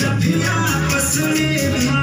सपना पसने